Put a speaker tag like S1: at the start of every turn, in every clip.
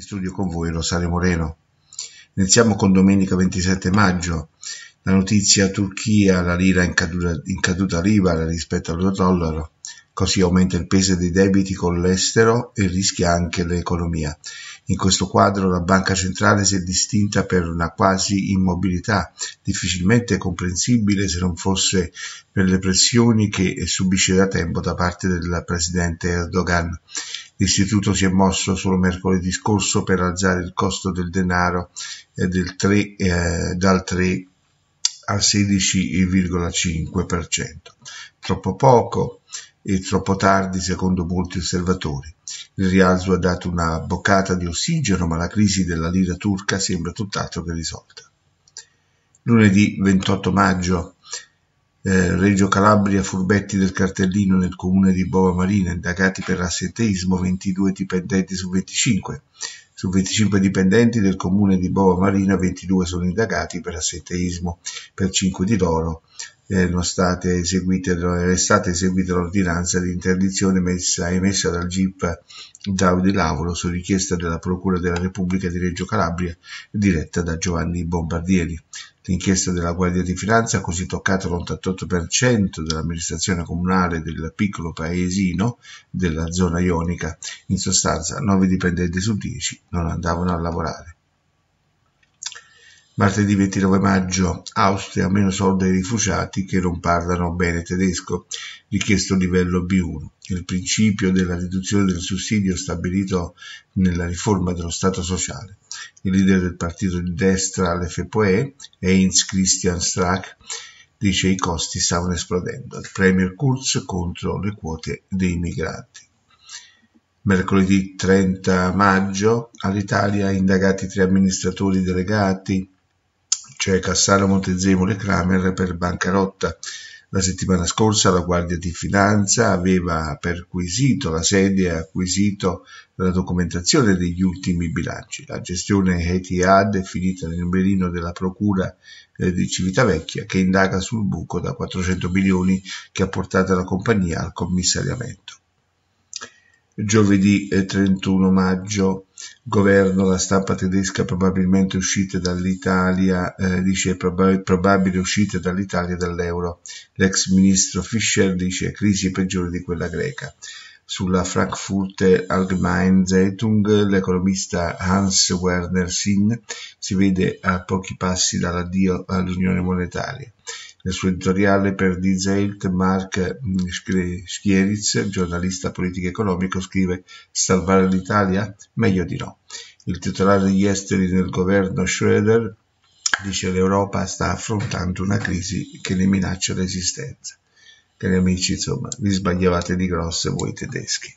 S1: studio con voi Rosario Moreno. Iniziamo con domenica 27 maggio. La notizia Turchia, la lira in caduta, in caduta libera rispetto al dollaro, così aumenta il peso dei debiti con l'estero e rischia anche l'economia. In questo quadro la banca centrale si è distinta per una quasi immobilità, difficilmente comprensibile se non fosse per le pressioni che subisce da tempo da parte del presidente Erdogan. L'istituto si è mosso solo mercoledì scorso per alzare il costo del denaro eh, 3, eh, dal 3 al 16,5%. Troppo poco e troppo tardi secondo molti osservatori. Il rialzo ha dato una boccata di ossigeno, ma la crisi della lira turca sembra tutt'altro che risolta. Lunedì 28 maggio eh, Reggio Calabria furbetti del cartellino nel comune di Bova Marina, indagati per assenteismo 22 dipendenti su 25. Su 25 dipendenti del comune di Bova Marina 22 sono indagati per assenteismo, per 5 di loro erano state eseguite, è stata eseguita l'ordinanza di interdizione messa, emessa dal GIP Davide Lavoro su richiesta della Procura della Repubblica di Reggio Calabria diretta da Giovanni Bombardieri. L'inchiesta della Guardia di Finanza ha così toccato l'88% dell'amministrazione comunale del piccolo paesino della zona ionica. In sostanza, 9 dipendenti su 10 non andavano a lavorare. Martedì 29 maggio, Austria, meno soldi ai rifugiati che non parlano bene tedesco, richiesto livello B1. Il principio della riduzione del sussidio stabilito nella riforma dello Stato sociale. Il leader del partito di destra all'FPE, Heinz Christian Strack, dice i costi stavano esplodendo. Il premier Kurz contro le quote dei migranti. Mercoledì 30 maggio all'Italia indagati tre amministratori delegati cioè Cassano, Montezemolo e Kramer per bancarotta. La settimana scorsa la Guardia di Finanza aveva perquisito la sede e acquisito la documentazione degli ultimi bilanci. La gestione Etihad è finita nel mirino della Procura eh, di Civitavecchia che indaga sul buco da 400 milioni che ha portato la compagnia al commissariamento giovedì 31 maggio governo la stampa tedesca probabilmente uscite dall'Italia eh, dice prob- probabile uscita dall'Italia dall'euro. L'ex ministro Fischer dice crisi peggiore di quella greca. Sulla Frankfurter Allgemeine Zeitung l'economista Hans Werner Sinn si vede a pochi passi dall'addio all'unione monetaria nel suo editoriale per Die Zeit Mark Schieritz, giornalista politico-economico, scrive «Salvare l'Italia? Meglio di no». Il titolare degli esteri nel governo Schröder dice l'Europa sta affrontando una crisi che ne minaccia l'esistenza. Cari amici, insomma, vi sbagliavate di grosse voi tedeschi.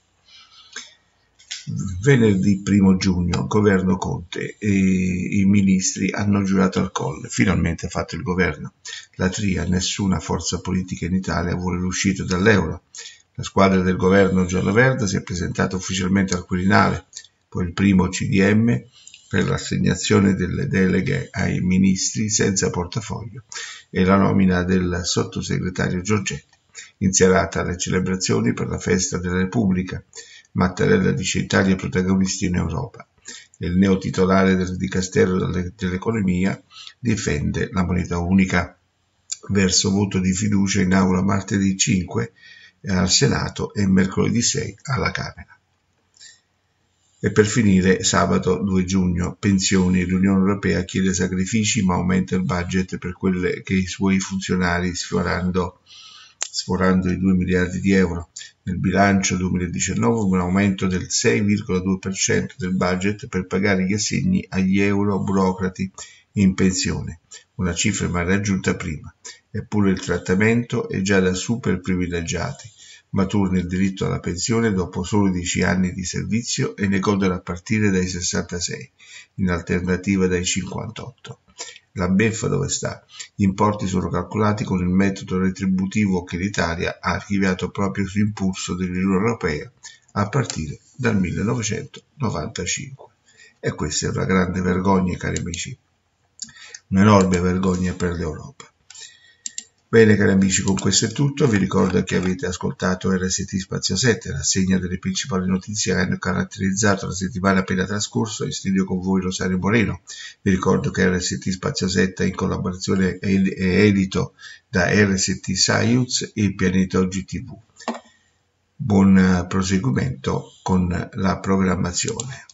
S1: Venerdì 1 giugno, governo Conte e i ministri hanno giurato al colle, finalmente fatto il governo. La tria, nessuna forza politica in Italia vuole l'uscita dall'euro. La squadra del governo giallo-verde si è presentata ufficialmente al Quirinale, poi il primo CDM per l'assegnazione delle deleghe ai ministri senza portafoglio e la nomina del sottosegretario Giorgetti. In serata le celebrazioni per la festa della Repubblica Mattarella dice Italia protagonisti in Europa. Il neotitolare del Dicastero dell'Economia difende la moneta unica verso voto di fiducia in aula martedì 5 al Senato e mercoledì 6 alla Camera. E per finire, sabato 2 giugno, pensioni, l'Unione Europea chiede sacrifici ma aumenta il budget per quelle che i suoi funzionari sfiorando sforando i 2 miliardi di euro. Nel bilancio 2019 un aumento del 6,2% del budget per pagare gli assegni agli euro burocrati in pensione, una cifra mai raggiunta prima. Eppure il trattamento è già da super privilegiati, ma il diritto alla pensione dopo solo 10 anni di servizio e ne godono a partire dai 66, in alternativa dai 58. La beffa dove sta? Gli importi sono calcolati con il metodo retributivo che l'Italia ha archiviato proprio su impulso dell'Unione Europea a partire dal 1995. E questa è una grande vergogna, cari amici, un'enorme vergogna per l'Europa. Bene cari amici, con questo è tutto. Vi ricordo che avete ascoltato RST Spazio 7, rassegna delle principali notizie che hanno caratterizzato la settimana appena trascorso. In studio con voi Rosario Moreno. Vi ricordo che RST Spazio 7 in collaborazione è edito da RST Science e Pianeta Oggi TV. Buon proseguimento con la programmazione.